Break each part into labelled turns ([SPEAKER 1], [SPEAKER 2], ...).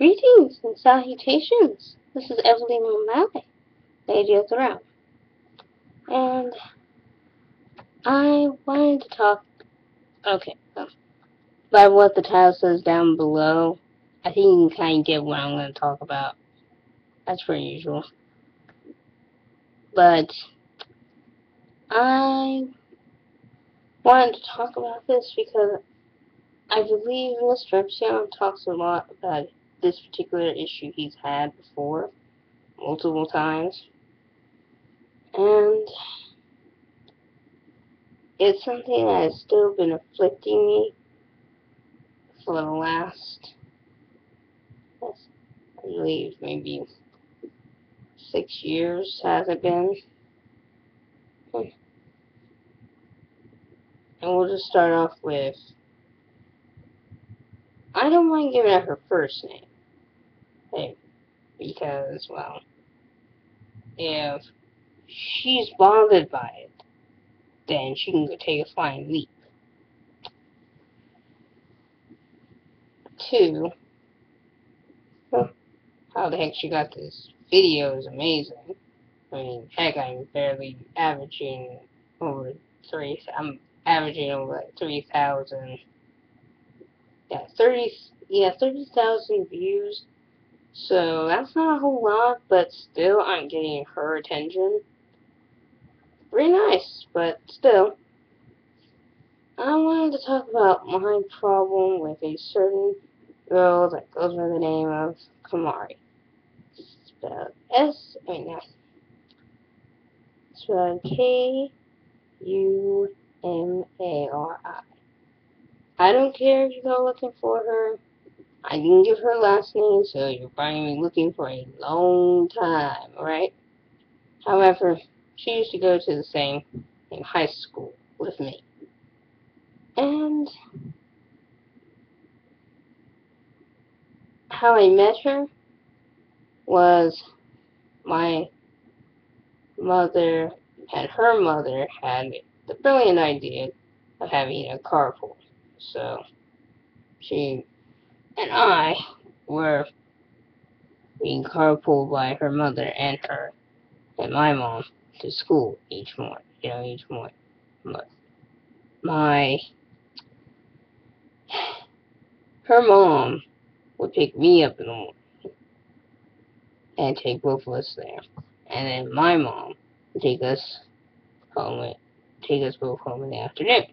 [SPEAKER 1] Greetings and salutations. This is Eveleen O'Malley, Lady of the Realm. And I wanted to talk. Okay, oh, well, by what the title says down below, I think you can kind of get what I'm going to talk about. That's pretty usual. But I wanted to talk about this because I believe Mr. Epsilon talks a lot about this particular issue he's had before, multiple times. And it's something that has still been afflicting me for the last, I believe, maybe six years, has it been? And we'll just start off with I don't mind giving out her first name. Hey, because, well, if she's bothered by it, then she can go take a flying leap. Two, how the heck she got this video is amazing. I mean, heck, I'm barely averaging over three, I'm averaging over 3,000 yeah, 30, yeah, 30,000 views. So that's not a whole lot, but still I'm getting her attention. Very nice, but still. I wanted to talk about my problem with a certain girl that goes by the name of Kumari. Spelled S, I mean, no. Spelled K U M A R I. I don't care if you go looking for her. I didn't give her last name, so you're probably looking for a long time, right? However, she used to go to the same in high school with me. And how I met her was my mother and her mother had the brilliant idea of having a carpool. So she and I were being carpooled by her mother and her and my mom to school each morning, you know, each morning. But my her mom would pick me up in the morning and take both of us there. And then my mom would take us home take us both home in the afternoon.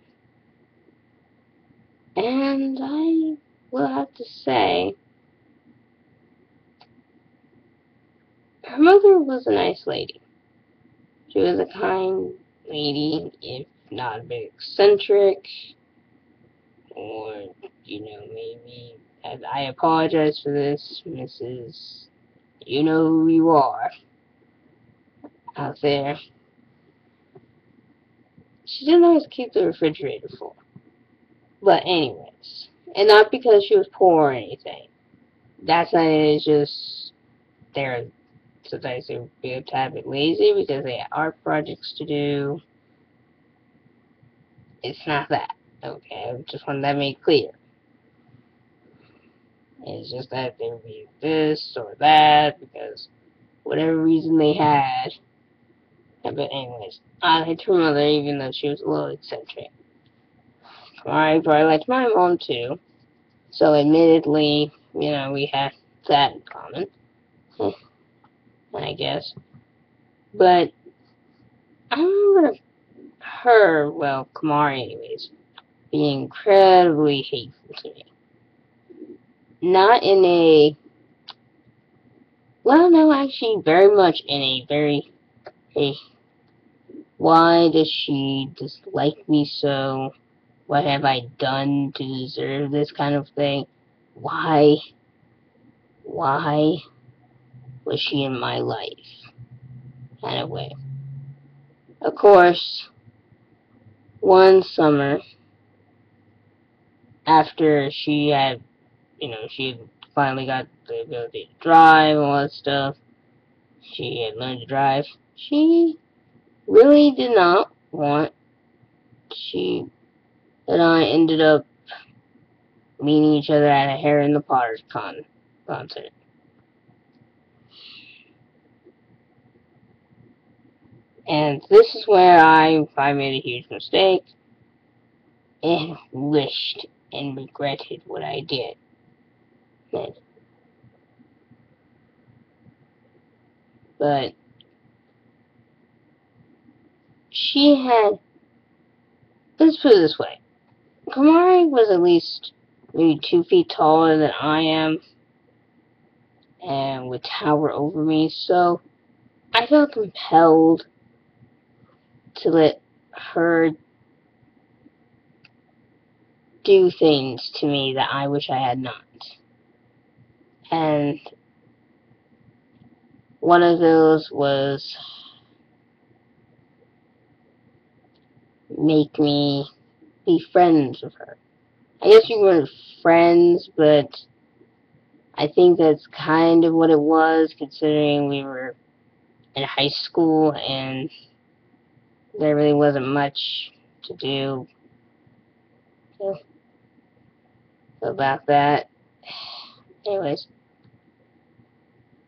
[SPEAKER 1] And I will have to say, her mother was a nice lady. She was a kind lady, if not a bit eccentric, or, you know, maybe, I apologize for this, Mrs. You know who you are out there. She didn't always keep the refrigerator full. But anyways, and not because she was poor or anything. That's not it. It's just they're sometimes they be a tad bit lazy because they have art projects to do. It's not that. Okay, I just want that made clear. It's just that they be this or that because whatever reason they had. but anyways, I liked her mother even though she was a little eccentric. I probably liked my mom too. So admittedly, you know, we have that in common. I guess. But I remember her, well, Kumari anyways, being incredibly hateful to me. Not in a well no actually very much in a very a why does she dislike me so what have I done to deserve this kind of thing? Why? Why was she in my life? Kind of way. Of course, one summer, after she had, you know, she finally got the ability to drive and all that stuff, she had learned to drive, she really did not want, she and I ended up meeting each other at a Harry and the Potters con concert. And this is where I, I made a huge mistake and wished and regretted what I did. But she had, let's put it this way, Kumari was at least maybe two feet taller than I am and would tower over me, so I felt compelled to let her do things to me that I wish I had not. And one of those was make me be friends with her. I guess we weren't friends, but I think that's kind of what it was, considering we were in high school and there really wasn't much to do about that. Anyways,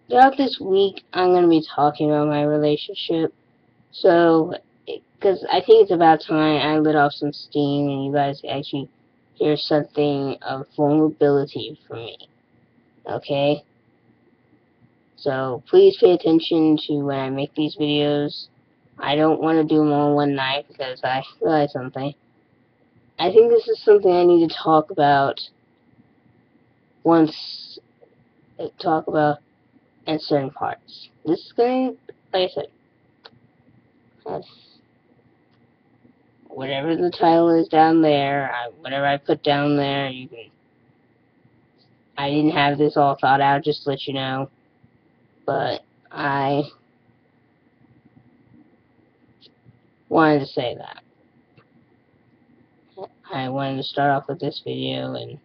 [SPEAKER 1] throughout this week, I'm going to be talking about my relationship. So, because I think it's about time I let off some steam and you guys actually hear something of vulnerability from me. Okay? So, please pay attention to when I make these videos. I don't want to do them all one night because I realized something. I think this is something I need to talk about once talk about in certain parts. This is going, like I said, whatever the title is down there, I, whatever I put down there, you can. I didn't have this all thought out, just to let you know, but I wanted to say that. I wanted to start off with this video and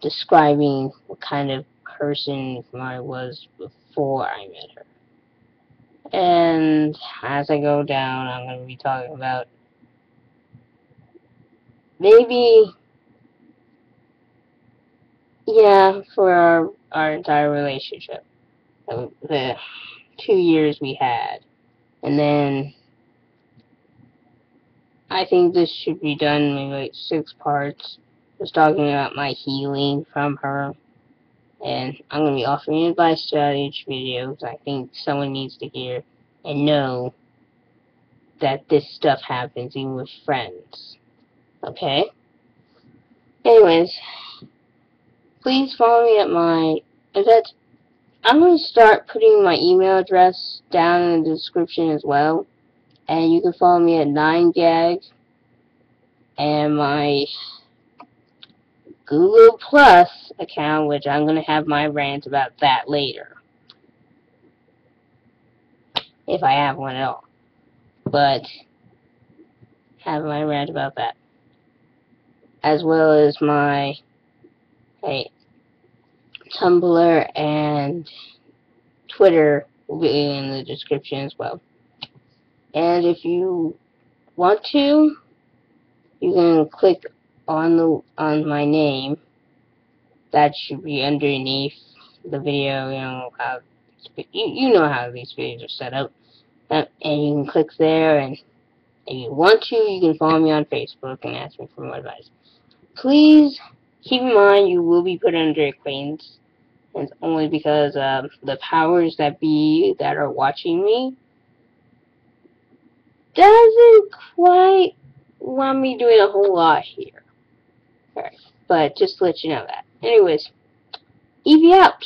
[SPEAKER 1] describing what kind of person I was before I met her. And as I go down, I'm going to be talking about maybe, yeah, for our, our entire relationship. The two years we had. And then I think this should be done maybe like six parts. Just talking about my healing from her. And I'm going to be offering advice throughout each video because I think someone needs to hear and know that this stuff happens even with friends. Okay? Anyways, please follow me at my... That I'm going to start putting my email address down in the description as well. And you can follow me at 9gag. And my Google Plus account, which I'm going to have my rant about that later. If I have one at all. But, have my rant about that. As well as my, hey, Tumblr and Twitter will be in the description as well. And if you want to, you can click on the on my name. That should be underneath the video you know how you, you know how these videos are set up. And you can click there and if you want to you can follow me on Facebook and ask me for more advice please keep in mind you will be put under acquaintance and only because um, the powers that be that are watching me doesn't quite want me doing a whole lot here. Alright, but just to let you know that. Anyways, Evie out.